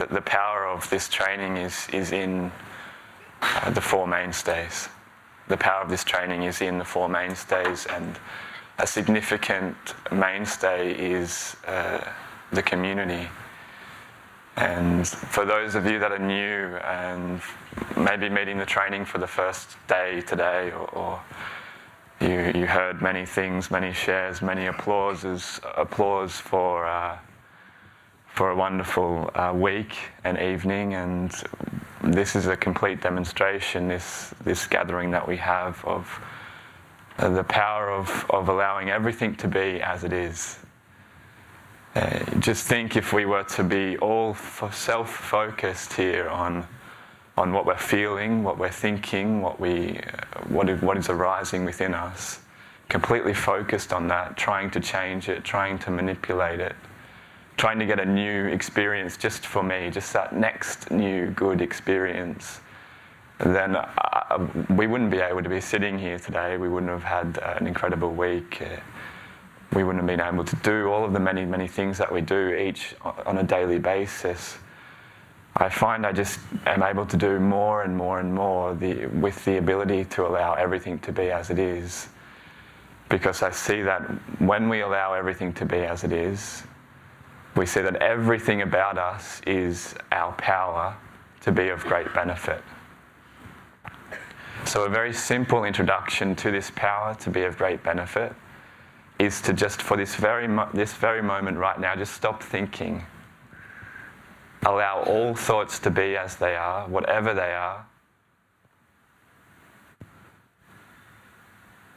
the, the power of this training is, is in uh, the four mainstays. The power of this training is in the four mainstays, and a significant mainstay is uh, the community. And for those of you that are new and maybe meeting the training for the first day today, or, or you, you heard many things, many shares, many applauses, applause for, uh, for a wonderful uh, week and evening. And this is a complete demonstration, this, this gathering that we have of uh, the power of, of allowing everything to be as it is. Uh, just think if we were to be all self focused here on on what we're feeling, what we're thinking, what, we, what, is, what is arising within us. Completely focused on that, trying to change it, trying to manipulate it, trying to get a new experience just for me, just that next new good experience. then uh, we wouldn't be able to be sitting here today. We wouldn't have had an incredible week. Uh, we wouldn't have been able to do all of the many, many things that we do each on a daily basis. I find I just am able to do more and more and more the, with the ability to allow everything to be as it is. Because I see that when we allow everything to be as it is, we see that everything about us is our power to be of great benefit. So, a very simple introduction to this power to be of great benefit is to just, for this very, this very moment right now, just stop thinking allow all thoughts to be as they are, whatever they are.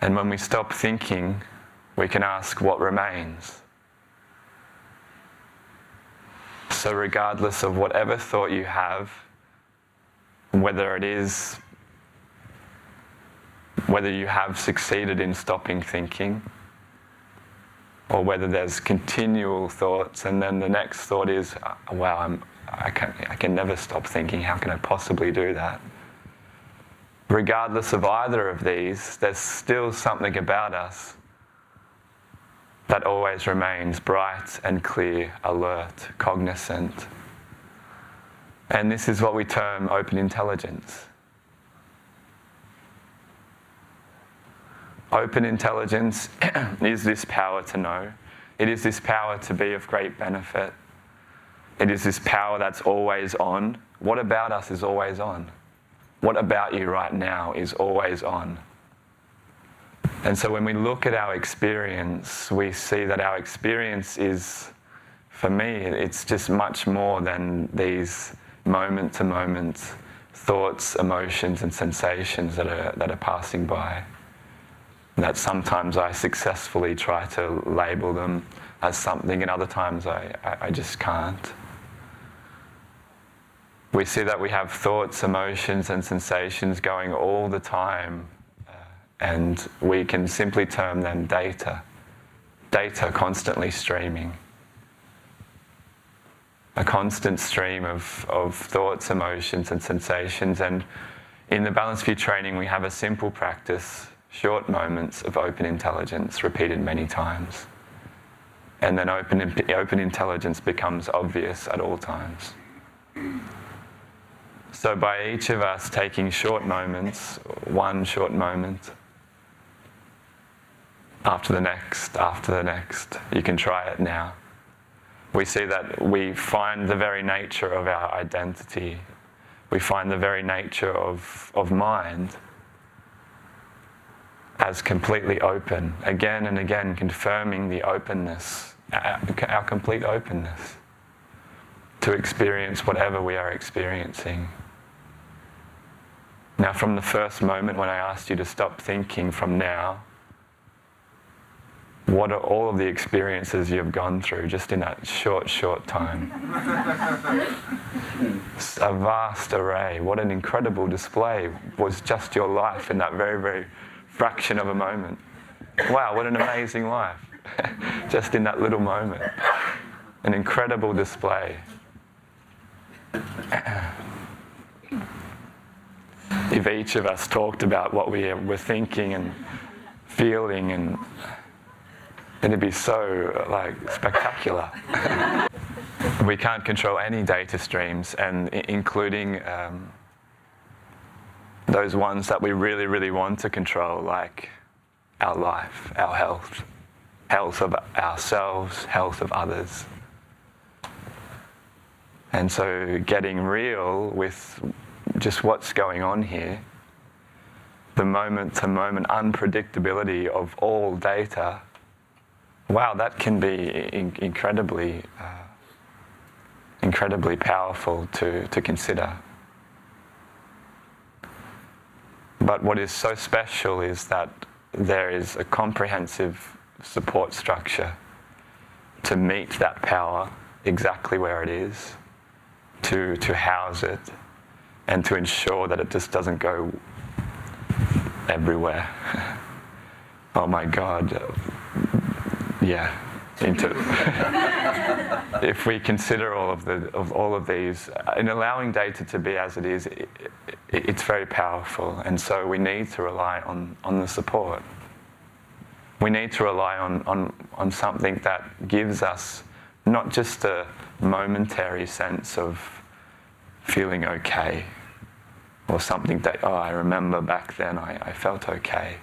And when we stop thinking, we can ask what remains. So, regardless of whatever thought you have, whether it is whether you have succeeded in stopping thinking, or whether there's continual thoughts, and then the next thought is, uh, wow, I'm, I can, I can never stop thinking, how can I possibly do that? Regardless of either of these, there's still something about us that always remains bright and clear, alert, cognizant. And this is what we term open intelligence. Open intelligence is this power to know. It is this power to be of great benefit. It is this power that's always on. What about us is always on? What about you right now is always on? And so when we look at our experience, we see that our experience is, for me, it's just much more than these moment to moment thoughts, emotions, and sensations that are, that are passing by. That sometimes I successfully try to label them as something, and other times I, I, I just can't we see that we have thoughts, emotions, and sensations going all the time, and we can simply term them data. Data constantly streaming. A constant stream of, of thoughts, emotions, and sensations. And in the Balanced View training, we have a simple practice short moments of open intelligence repeated many times. And then open, open intelligence becomes obvious at all times. So, by each of us taking short moments, one short moment, after the next, after the next, you can try it now. We see that we find the very nature of our identity, we find the very nature of, of mind as completely open, again and again, confirming the openness, our, our complete openness to experience whatever we are experiencing. Now, from the first moment when I asked you to stop thinking from now, what are all of the experiences you've gone through just in that short, short time? a vast array. What an incredible display was just your life in that very, very fraction of a moment. Wow, what an amazing life. just in that little moment. An incredible display if each of us talked about what we were thinking and feeling, and it'd be so like spectacular. we can't control any data streams, and including um, those ones that we really, really want to control, like our life, our health, health of ourselves, health of others. And so getting real with just what's going on here, the moment to moment unpredictability of all data, wow, that can be in- incredibly, uh, incredibly powerful to, to consider. But what is so special is that there is a comprehensive support structure to meet that power exactly where it is to, to house it and to ensure that it just doesn't go everywhere. oh my God. Yeah. If we consider all of the of all of these uh, in allowing data to be as it is, it, it, it's very powerful, and so we need to rely on on the support. We need to rely on on on something that gives us not just a momentary sense of feeling okay or something that, oh, I remember back then I, I felt okay.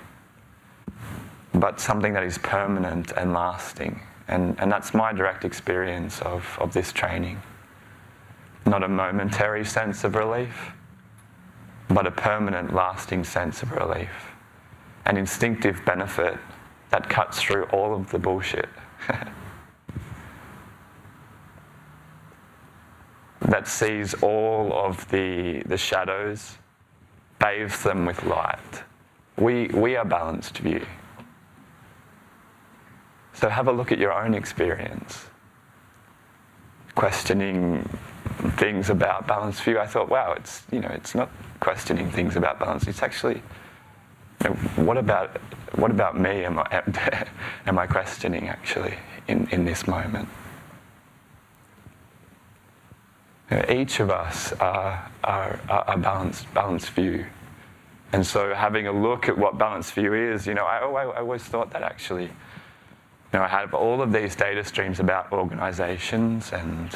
But something that is permanent and lasting. And, and that's my direct experience of, of this training. Not a momentary sense of relief, but a permanent, lasting sense of relief. An instinctive benefit that cuts through all of the bullshit. that sees all of the, the shadows, bathes them with light. We, we are balanced view. So have a look at your own experience. Questioning things about balanced view, I thought, wow, it's you know, it's not questioning things about balance. It's actually, you know, what about what about me? Am I am I questioning actually in, in this moment? each of us are, are, are, a balanced, balanced view. And so having a look at what balanced view is, you know, I, oh, I, I always thought that actually, you know, I have all of these data streams about organizations and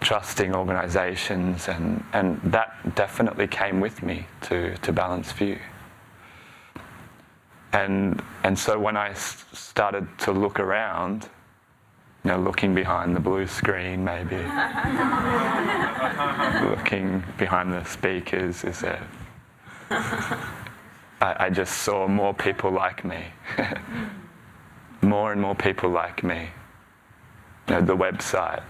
trusting organizations, and, and that definitely came with me to, to balanced view. And, and so when I started to look around, you know, looking behind the blue screen, maybe. looking behind the speakers, is there? I, I just saw more people like me. more and more people like me. You know, the website.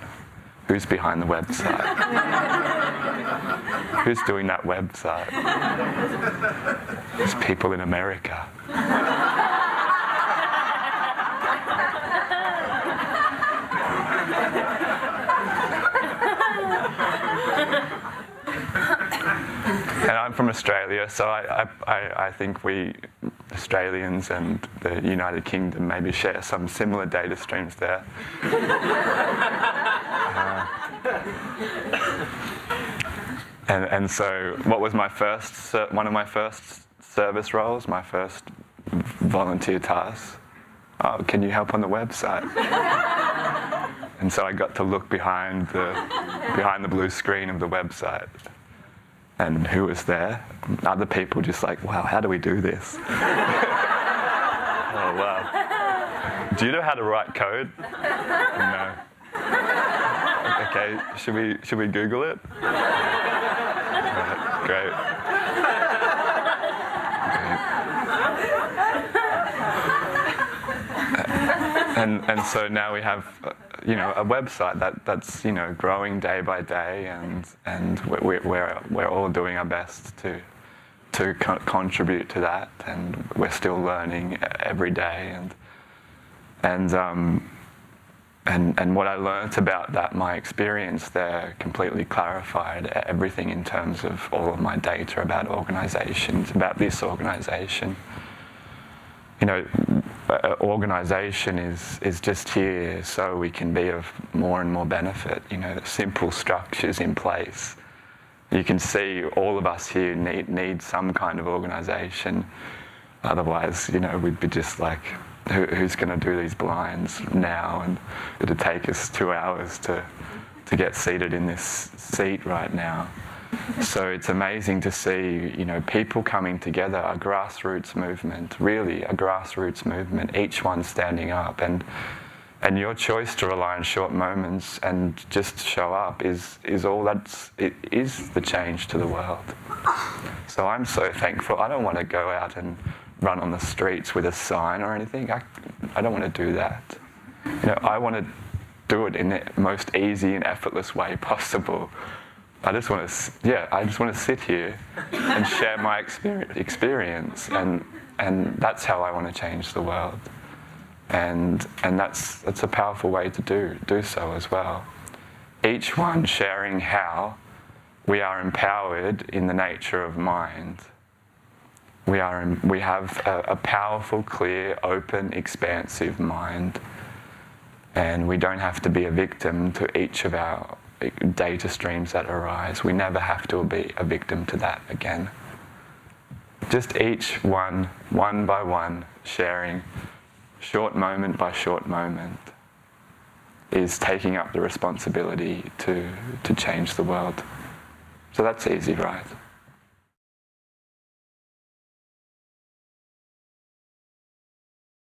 Who's behind the website? Who's doing that website? There's people in America. and I'm from Australia, so I, I, I, think we Australians and the United Kingdom maybe share some similar data streams there. uh, and, and so, what was my first, one of my first service roles, my first volunteer task? Oh, can you help on the website? and so I got to look behind the, behind the blue screen of the website and who was there? Other people just like, wow, how do we do this? oh, wow. Do you know how to write code? No. Okay, should we, should we Google it? Right, great. And, and so now we have uh, you know, a website that, that's, you know, growing day by day and, and we're, we're, we're all doing our best to, to co- contribute to that and we're still learning every day and, and, um, and, and what I learnt about that, my experience there completely clarified everything in terms of all of my data about organizations, about this organization. You know, organisation is, is just here so we can be of more and more benefit. You know, simple structures in place. You can see all of us here need, need some kind of organisation. Otherwise, you know, we'd be just like, who, who's going to do these blinds now? And it'd take us two hours to to get seated in this seat right now. So it's amazing to see, you know, people coming together, a grassroots movement, really a grassroots movement, each one standing up and and your choice to rely on short moments and just show up is, is all that's it is the change to the world. So I'm so thankful. I don't want to go out and run on the streets with a sign or anything. I, I don't want to do that. You know, I want to do it in the most easy and effortless way possible. I just want to, yeah, I just want to sit here and share my experience, and and that's how I want to change the world and and that's that's a powerful way to do do so as well. Each one sharing how we are empowered in the nature of mind. We are in, we have a, a powerful, clear, open, expansive mind, and we don't have to be a victim to each of our data streams that arise. We never have to be a victim to that again. Just each one, one by one, sharing short moment by short moment, is taking up the responsibility to, to change the world. So that's easy, right?